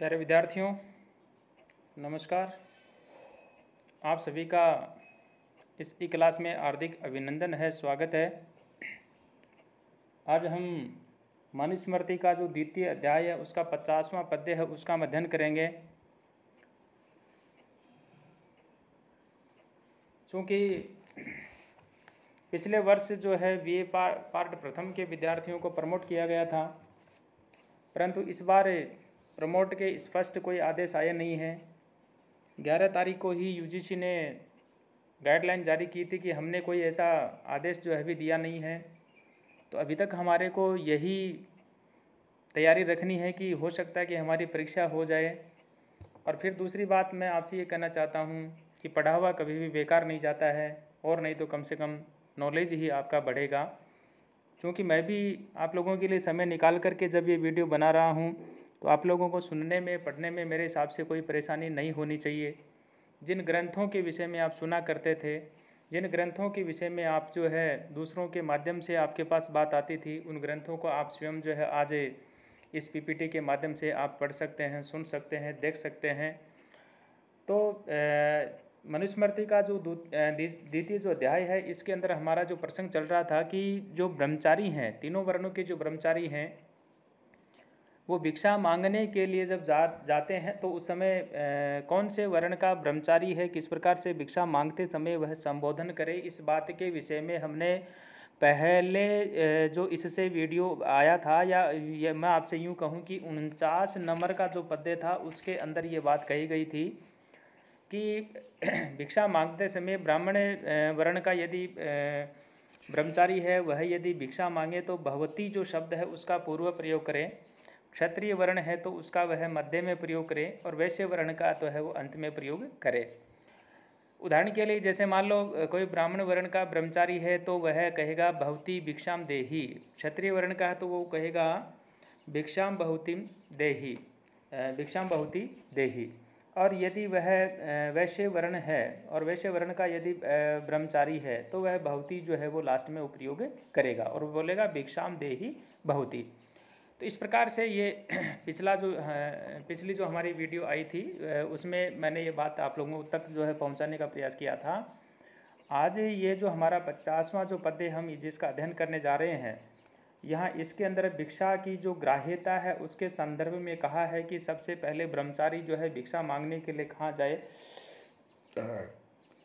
प्यारे विद्यार्थियों, नमस्कार। आप सभी का इस ई क्लास में हार्दिक अभिनंदन है, स्वागत है। आज हम मनुस्मृति का जो द्वितीय अध्याय है, उसका पचासवां पद्य है, उसका हम अध्ययन करेंगे। चूँकि पिछले वर्ष जो है बी ए पार्ट प्रथम के विद्यार्थियों को प्रमोट किया गया था, परंतु इस बार प्रमोट के स्पष्ट कोई आदेश आए नहीं है। ग्यारह तारीख को ही यूजीसी ने गाइडलाइन जारी की थी कि हमने कोई ऐसा आदेश जो है अभी दिया नहीं है। तो अभी तक हमारे को यही तैयारी रखनी है कि हो सकता है कि हमारी परीक्षा हो जाए। और फिर दूसरी बात मैं आपसे ये कहना चाहता हूँ कि पढ़ा हुआ कभी भी बेकार नहीं जाता है और नहीं तो कम से कम नॉलेज ही आपका बढ़ेगा। क्योंकि मैं भी आप लोगों के लिए समय निकाल करके जब ये वीडियो बना रहा हूँ तो आप लोगों को सुनने में, पढ़ने में मेरे हिसाब से कोई परेशानी नहीं होनी चाहिए। जिन ग्रंथों के विषय में आप सुना करते थे, जिन ग्रंथों के विषय में आप जो है दूसरों के माध्यम से आपके पास बात आती थी, उन ग्रंथों को आप स्वयं जो है आज इस पीपीटी के माध्यम से आप पढ़ सकते हैं, सुन सकते हैं, देख सकते हैं। तो मनुस्मृति का जो द्वितीय जो अध्याय है, इसके अंदर हमारा जो प्रसंग चल रहा था कि जो ब्रह्मचारी हैं, तीनों वर्णों के जो ब्रह्मचारी हैं वो भिक्षा मांगने के लिए जब जा, जाते हैं तो उस समय कौन से वर्ण का ब्रह्मचारी है, किस प्रकार से भिक्षा मांगते समय वह संबोधन करे, इस बात के विषय में हमने पहले जो इससे वीडियो आया था, या ये मैं आपसे यूँ कहूँ कि उनचास नंबर का जो पद्य था, उसके अंदर ये बात कही गई थी कि भिक्षा मांगते समय ब्राह्मण वर्ण का यदि ब्रह्मचारी है, वह यदि भिक्षा मांगे तो भगवती जो शब्द है, उसका पूर्व प्रयोग करें। क्षत्रिय वर्ण है तो उसका वह मध्य में प्रयोग करे और वैश्य वर्ण का तो है वो अंत में प्रयोग करे। उदाहरण के लिए जैसे मान लो कोई ब्राह्मण वर्ण का ब्रह्मचारी है तो वह कहेगा, भवती भिक्षाम देही। क्षत्रिय वर्ण का है तो वो कहेगा भिक्षाम बहुतिम देही। भिक्षाम बहुति देही। और यदि वह वैश्य वर्ण है और वैश्य वर्ण का यदि ब्रह्मचारी है तो वह बहुती जो है वो लास्ट में उपयोग करेगा और बोलेगा भिक्षाम देही बहुती तो इस प्रकार से ये पिछला जो पिछली जो हमारी वीडियो आई थी उसमें मैंने ये बात आप लोगों तक जो है पहुँचाने का प्रयास किया था। आज ये जो हमारा पचासवां जो पद्य हम जिसका अध्ययन करने जा रहे हैं, यहाँ इसके अंदर भिक्षा की जो ग्राह्यता है, उसके संदर्भ में कहा है कि सबसे पहले ब्रह्मचारी जो है भिक्षा मांगने के लिए कहाँ जाए।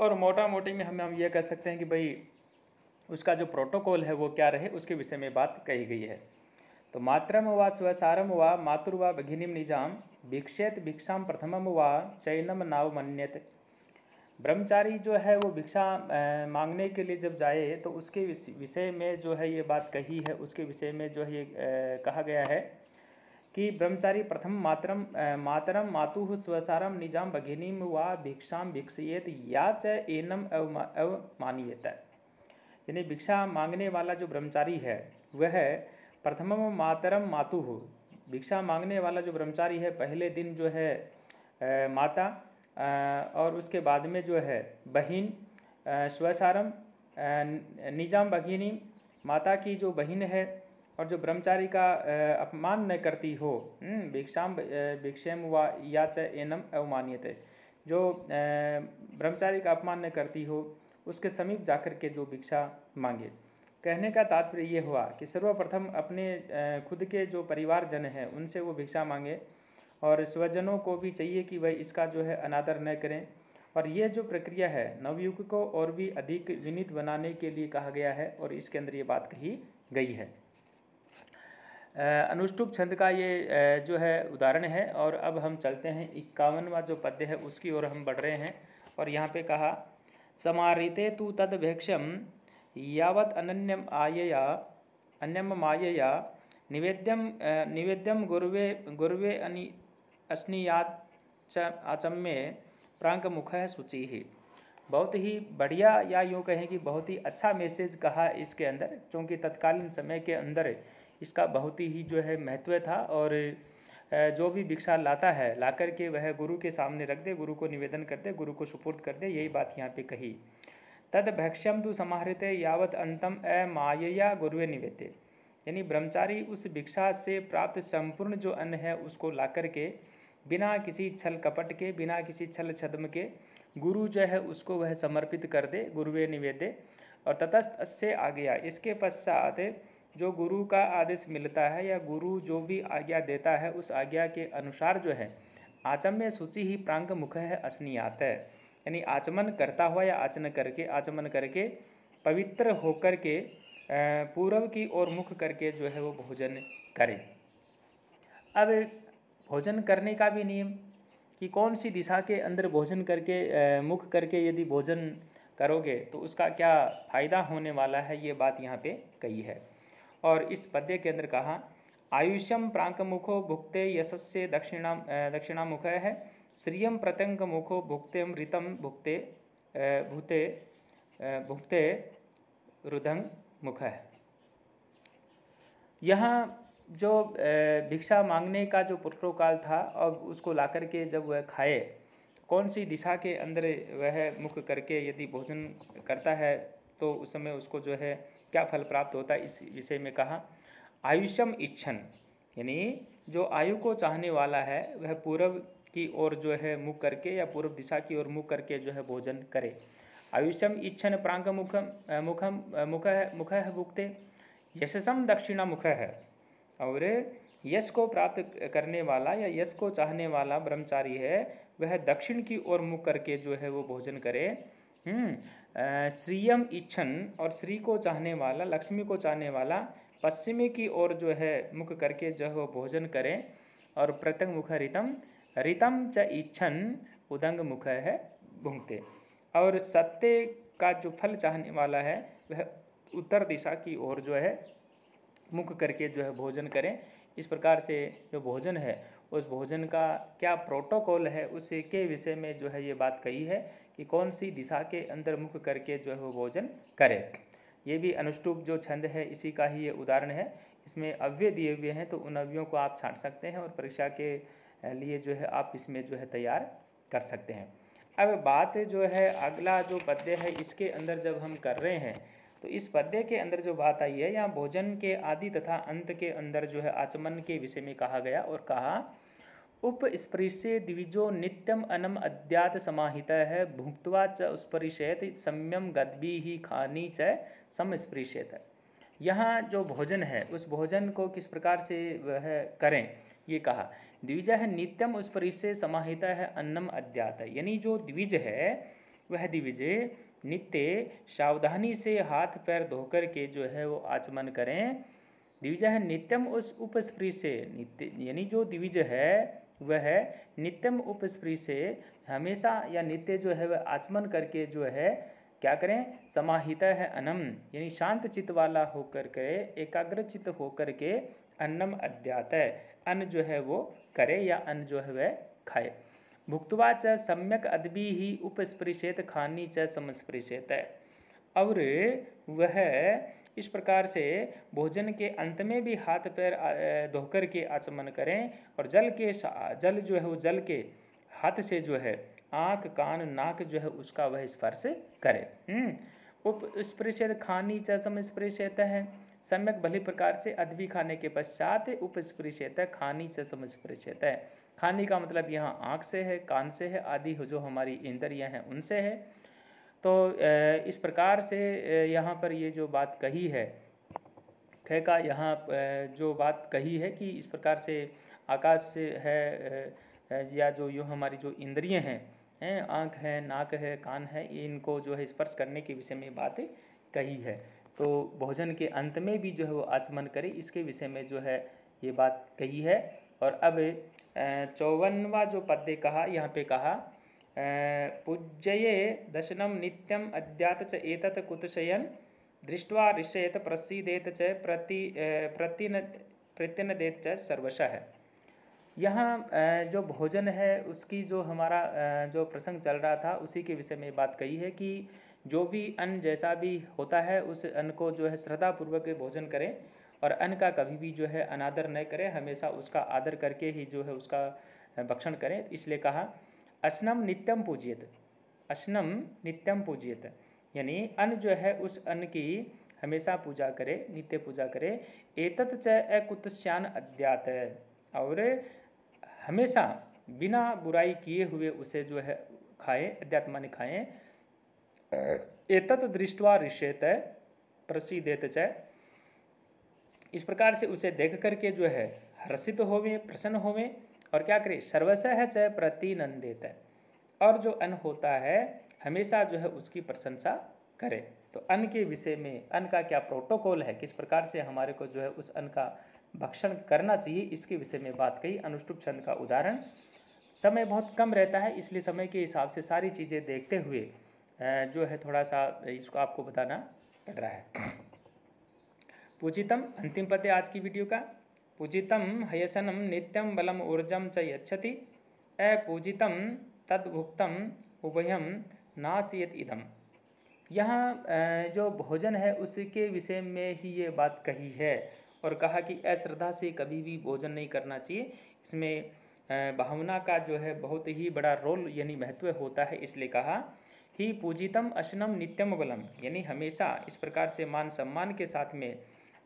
और मोटा मोटी में हमें, हम ये कह सकते हैं कि भाई, उसका जो प्रोटोकॉल है वो क्या रहे, उसके विषय में बात कही गई है। तो मात्रम व स्वसारम व मातुर्वा भगिनी निज़ाम, भिक्षेत भिक्षा प्रथमम व चैनम नाव मन्यत। ब्रह्मचारी जो है वो भिक्षा मांगने के लिए जब जाए तो उसके विषय में जो है ये बात कही है, उसके विषय में जो है ये कहा गया है कि ब्रह्मचारी प्रथम मातरम मातरम मातु स्वसारम निज़ाम भगिनी व भिक्षा भिक्षयेत या च एनम अवमानियत यानी भिक्षा मांगने वाला जो ब्रह्मचारी है, वह प्रथम मातरम मातु। हो भिक्षा मांगने वाला जो ब्रह्मचारी है पहले दिन जो है आ, माता आ, और उसके बाद में जो है बहन स्वसारम निज़ाम भगिनी माता की जो बहन है और जो ब्रह्मचारी का अपमान न करती हो हम्म, भिक्षाम भिक्षेम व या च एनम अवमान्यत। जो ब्रह्मचारी का अपमान न करती हो उसके समीप जाकर के जो भिक्षा मांगे। कहने का तात्पर्य ये हुआ कि सर्वप्रथम अपने खुद के जो परिवारजन हैं, उनसे वो भिक्षा मांगे और स्वजनों को भी चाहिए कि वह इसका जो है अनादर न करें। और ये जो प्रक्रिया है, नवयुग को और भी अधिक विनित बनाने के लिए कहा गया है और इसके अंदर ये बात कही गई है। अनुष्टुप छंद का ये जो है उदाहरण है और अब हम चलते हैं इक्यावनवा जो पद्य है, उसकी ओर हम बढ़ रहे हैं। और यहाँ पे कहा, समारिते तु तद भेक्षम यावत् अनन्यम आयया अन्यम मायया निवेद्यम निवेद्यम गुर्वे गुर्वे अनि, अस्नियात आचम्य प्रांक मुख है सूची ही बहुत ही बढ़िया या यूँ कहें कि बहुत ही अच्छा मैसेज कहा इसके अंदर, क्योंकि तत्कालीन समय के अंदर इसका बहुत ही जो है महत्व था और जो भी भिक्षा लाता है ला के वह गुरु के सामने रख दे, गुरु को निवेदन कर दे, गुरु को सुपुर्द कर दे, यही बात यहाँ पे कही। तद भक्ष्यम तो समाहृत यावत अंतम अमायया गुरुवे निवेद्य यानी ब्रह्मचारी उस भिक्षा से प्राप्त संपूर्ण जो अन्न है, उसको ला करके बिना किसी छल कपट के, बिना किसी छल छद्म के, गुरु जो है, उसको वह समर्पित कर दे, गुरुवे निवेदे, और तटस्थ से आ गया इसके पश्चात जो गुरु का आदेश मिलता है, या गुरु जो भी आज्ञा देता है, उस आज्ञा के अनुसार जो है, आचम्य सूची ही प्रांग मुख है, असनियात है। यानी आचमन करता हुआ या आचमन करके आचमन करके, पवित्र होकर के पूर्व की ओर मुख करके जो है वो भोजन करें। अब भोजन करने का भी नियम कि कौन सी दिशा के अंदर भोजन करके मुख करके यदि भोजन करोगे तो उसका क्या फ़ायदा होने वाला है, ये बात यहाँ पे कही है। और इस पद्य के अंदर कहा आयुष्यम प्रांकमुखो भुक्ते यशस्य दक्षिणा दक्षिणामुख है श्रियम प्रत्यंग मुखो भुक्ते ऋतम भुक्ते भूते भुक्ते रुदंग मुख। है यहाँ जो भिक्षा मांगने का जो प्रोटोकॉल था और उसको ला करके जब वह खाए, कौन सी दिशा के अंदर वह मुख करके यदि भोजन करता है तो उस समय उसको जो है, क्या फल प्राप्त होता है, इस विषय में कहा, आयुष्यम इच्छन। यानी जो आयु को चाहने वाला है, वह पूर्व की ओर जो है मुख करके या पूर्व दिशा की ओर मुख करके जो है भोजन करे। आयुष्यम इच्छन प्रांग मुखम मुखम मुख मुख है भुगते यशसम दक्षिणा मुख। है और यश को प्राप्त करने वाला या यश को चाहने वाला ब्रह्मचारी है वह दक्षिण की ओर मुख करके जो है वो भोजन करे। हम्म, श्रीयम इच्छन और श्री को चाहने वाला लक्ष्मी को चाहने वाला पश्चिमी की ओर जो है मुख करके जो है वो भोजन करें। और प्रतंग मुख रितम च इच्छन उदंग मुख है भूंगते। और सत्य का जो फल चाहने वाला है, वह उत्तर दिशा की ओर जो है, मुख करके जो है भोजन करें। इस प्रकार से जो भोजन है, उस भोजन का क्या प्रोटोकॉल है उसके विषय में जो है ये बात कही है कि कौन सी दिशा के अंदर मुख करके जो है वो भोजन करे। ये भी अनुष्टुप जो छंद है, इसी का ही ये उदाहरण है। इसमें अव्यय दिए हुए हैं तो उन अव्यों को आप छांट सकते हैं और परीक्षा के लिए जो है आप इसमें जो है तैयार कर सकते हैं। अब बात जो है अगला जो पद्य है, इसके अंदर जब हम कर रहे हैं तो इस पद्य के अंदर जो बात आई है, यहाँ भोजन के आदि तथा अंत के अंदर जो है आचमन के विषय में कहा गया और कहा उपस्पृश्य द्विजो नित्यम अनम अद्यात समाहित है, भुक्तवा च उस्परिशयत सम्यम गद्भी ही खानी च समस्पृश्यत यहाँ जो भोजन है, उस भोजन को किस प्रकार से वह करें? ये कहा, द्विज है नित्यम, उस परिचय समाहित है अन्नम अद्यात यानी जो द्विज है, वह द्विज नित्य सावधानी से हाथ पैर धोकर के जो है वो आचमन करें। द्विज है नित्यम, उस उपस्प्री से नित्य, यानी जो द्विज है, वह नित्यम उपस्प्री से हमेशा या नित्य जो है वह आचमन करके जो है, क्या करें? समाहित है अनम यानी शांत चित्त वाला होकर के, एकाग्र चित्त होकर के अन्नम अध्यात है। अन्न जो है वो करे या अन्न जो है वह खाए। भुक्तवा च सम्यक अदबी ही उपस्पृशेत खानी च समस्पृशेत है। और वह इस प्रकार से भोजन के अंत में भी हाथ पैर धोकर के आचमन करें और जल के जल जो है वो जल के हाथ से जो है आँख कान नाक जो है उसका वह स्पर्श करे। हम्म, उप स्पृशेत खानी च समस्पृशेत है। सम्यक भली प्रकार से अदबी खाने के पश्चात उपस्पृशेत, खानी च समस्पृशेत। है खाने का मतलब यहाँ आँख से है, कान से है, आदि जो हमारी इंद्रियाँ हैं, उनसे है। तो इस प्रकार से यहाँ पर ये जो बात कही है खे का यहाँ जो बात कही है कि इस प्रकार से आकाश से है या जो यूँ हमारी जो इंद्रिय हैं हैं, आँख है, नाक है, कान है, इनको जो है स्पर्श करने के विषय में बात कही है। तो भोजन के अंत में भी जो है वो आचमन करे, इसके विषय में जो है ये बात कही है। और अब चौवनवा जो पद्य कहा, यहाँ पे कहा पूज्यये दशनम नित्यम अद्यात च एतत् कुतशयन, दृष्टवा ऋषयत प्रसीदेत च प्रति प्रतिन प्रत्यनदेत च सर्वशः। यहाँ जो भोजन है, उसकी जो हमारा जो प्रसंग चल रहा था, उसी के विषय में बात कही है कि जो भी अन्न जैसा भी होता है, उस अन्न को जो है श्रद्धापूर्वक भोजन करें और अन्न का कभी भी जो है अनादर न करें। हमेशा उसका आदर करके ही जो है उसका भक्षण करें। इसलिए कहा, असनम नित्यम पूजियत। असनम नित्यम पूजियत। यानी अन्न जो है, उस अन्न की हमेशा पूजा करे, नित्य पूजा करे। एतत् च अकुत्स्यान अद्यात। और हमेशा बिना बुराई किए हुए उसे जो है खाएँ, अध्यात्मा ने खाएँ। एतत दृष्टवा ऋषेत प्रसिदेत च। इस प्रकार से उसे देख करके जो है, हर्षित होवे, प्रसन्न होवे, और क्या करे है च प्रतिनंदित। और जो अन्न होता है, हमेशा जो है उसकी प्रशंसा करे। तो अन्न के विषय में, अन्न का क्या प्रोटोकॉल है, किस प्रकार से हमारे को जो है उस अन्न का भक्षण करना चाहिए, इसके विषय में बात कही, अनुष्टुप छंद का उदाहरण। समय बहुत कम रहता है, इसलिए समय के हिसाब से सारी चीज़ें देखते हुए जो है थोड़ा सा इसको आपको बताना पड़ रहा है। पूजितम अंतिम पद आज की वीडियो का। पूजितम हयसनम नित्यम बलम ऊर्जम च यच्छति। अपूजितम तद्भुक्तम उभयम नासियत इदम। यहाँ जो भोजन है उसके विषय में ही ये बात कही है और कहा कि अश्रद्धा से कभी भी भोजन नहीं करना चाहिए। इसमें भावना का जो है बहुत ही बड़ा रोल यानी महत्व होता है इसलिए कहा। ही पूजितम अशनम नित्यम बलम। यानी हमेशा इस प्रकार से मान सम्मान के साथ में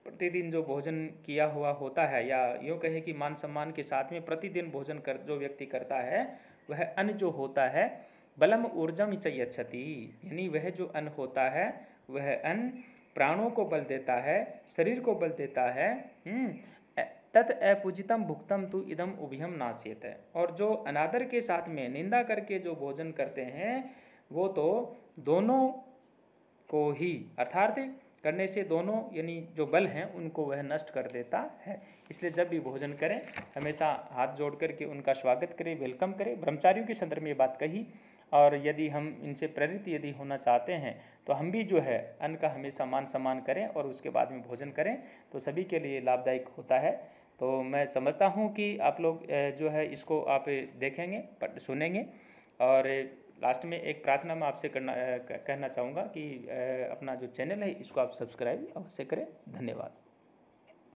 प्रतिदिन जो भोजन किया हुआ होता है या यूँ कहे कि मान सम्मान के साथ में प्रतिदिन भोजन कर जो व्यक्ति करता है वह अन्न जो होता है बलम ऊर्जम चयच्छति यानी वह जो अन्न होता है वह अन्न प्राणों को बल देता है शरीर को बल देता है हम्म, तत् अपूजितम भुक्तम तु इदम उभियम नासियत। है और जो अनादर के साथ में निंदा करके जो भोजन करते हैं वो तो दोनों को ही, अर्थात करने से दोनों, यानी जो बल हैं, उनको वह नष्ट कर देता है। इसलिए जब भी भोजन करें, हमेशा हाथ जोड़ करके उनका स्वागत करें, वेलकम करें। ब्रह्मचारियों के संदर्भ में ये बात कही, और यदि हम इनसे प्रेरित यदि होना चाहते हैं तो हम भी जो है, अन्न का हमेशा मान सम्मान करें और उसके बाद में भोजन करें तो सभी के लिए लाभदायक होता है। तो मैं समझता हूँ कि आप लोग जो है, इसको आप देखेंगे सुनेंगे, और लास्ट में एक प्रार्थना मैं आपसे करना कहना चाहूँगा कि अपना जो चैनल है, इसको आप सब्सक्राइब अवश्य करें। धन्यवाद।